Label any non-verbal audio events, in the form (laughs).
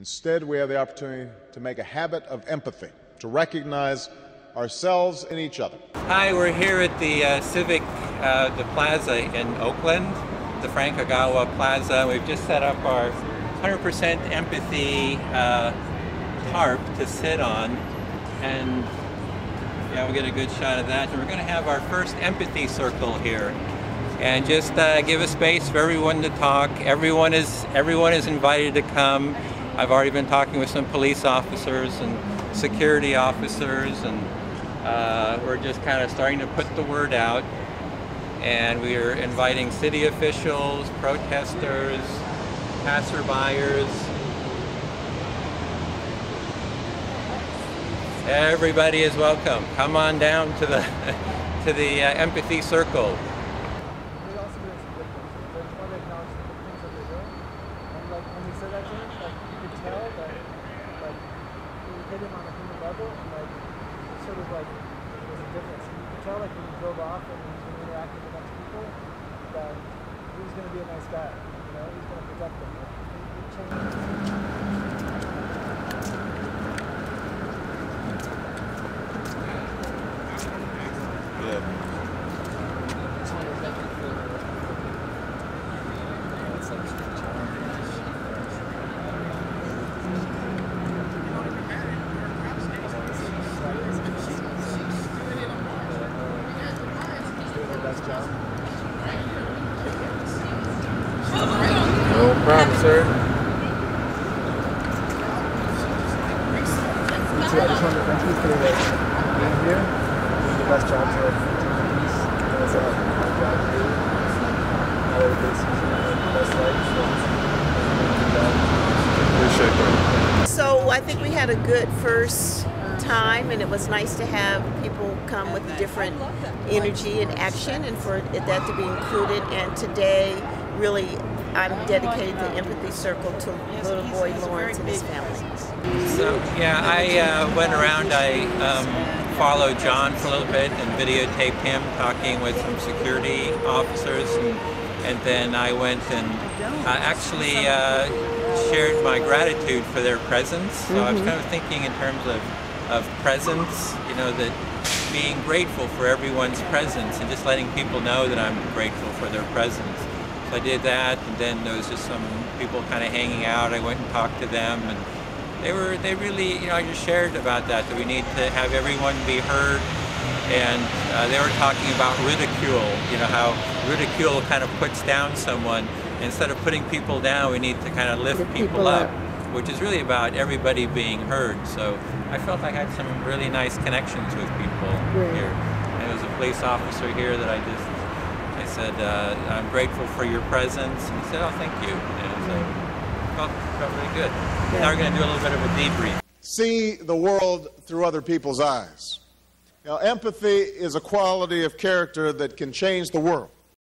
Instead, we have the opportunity to make a habit of empathy, to recognize ourselves and each other. Hi, we're here at the uh, Civic, uh, the Plaza in Oakland, the Frank Ogawa Plaza. We've just set up our 100% empathy uh, tarp to sit on, and yeah, we'll get a good shot of that. And we're going to have our first empathy circle here, and just uh, give a space for everyone to talk. Everyone is everyone is invited to come. I've already been talking with some police officers and security officers, and uh, we're just kind of starting to put the word out. And we are inviting city officials, protesters, passerbyers. Everybody is welcome. Come on down to the (laughs) to the uh, empathy circle. They also doing some good things. They just want to acknowledge the good things that they're doing. And like when he said that to him, like you could tell that like it him on a human level and like sort of like there's a difference. And you can tell like when he drove off and he was gonna interact with a bunch of people that he was gonna be a nice guy. You know, he's gonna protect them. Like, No problem, sir. Me. I just wanted thank you for being here. Doing the best job for peace. It a hard job to do. Not everybody sees you in the best light. So Appreciate that. So I think we had a good first time, and it was nice to have people come with different energy and action, and for it- that to be included. And today, really, I'm dedicated the Empathy Circle to little boy Lawrence and his family. So yeah, I uh, went around. I um, followed John for a little bit and videotaped him talking with some security officers, and, and then I went and uh, actually uh, shared my gratitude for their presence. So I was kind of thinking in terms of of presence, you know, that being grateful for everyone's presence and just letting people know that I'm grateful for their presence. So I did that, and then there was just some people kind of hanging out. I went and talked to them, and they were they really you know I just shared about that that we need to have everyone be heard, and uh, they were talking about ridicule. You know how ridicule kind of puts down someone. Instead of putting people down, we need to kind of lift Lift people, people up, up. which is really about everybody being heard. So I felt I had some really nice connections with people Great. here. And there was a police officer here that I just said, uh, I'm grateful for your presence. And he said, oh, thank you. you know, so felt, felt really good. Now we're going to do a little bit of a debrief. See the world through other people's eyes. Now, empathy is a quality of character that can change the world.